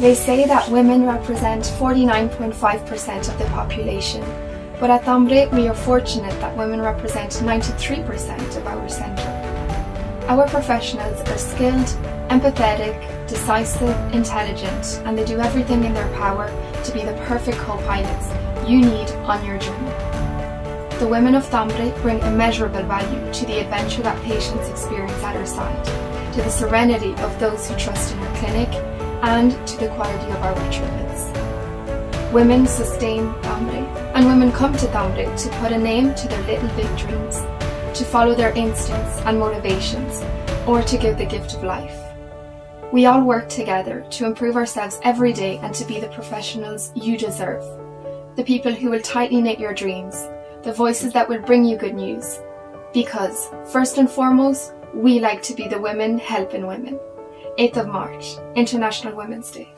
They say that women represent 49.5% of the population, but at Tambre we are fortunate that women represent 93% of our centre. Our professionals are skilled, empathetic, decisive, intelligent, and they do everything in their power to be the perfect co-pilots you need on your journey. The women of Tambre bring immeasurable value to the adventure that patients experience at our side, to the serenity of those who trust in our clinic, and to the quality of our treatments. Women sustain Tambre, and women come to Tambre to put a name to their little big dreams, to follow their instincts and motivations, or to give the gift of life. We all work together to improve ourselves every day and to be the professionals you deserve. The people who will tightly knit your dreams, the voices that will bring you good news. Because, first and foremost, we like to be the women helping women. 8th of March, International Women's Day.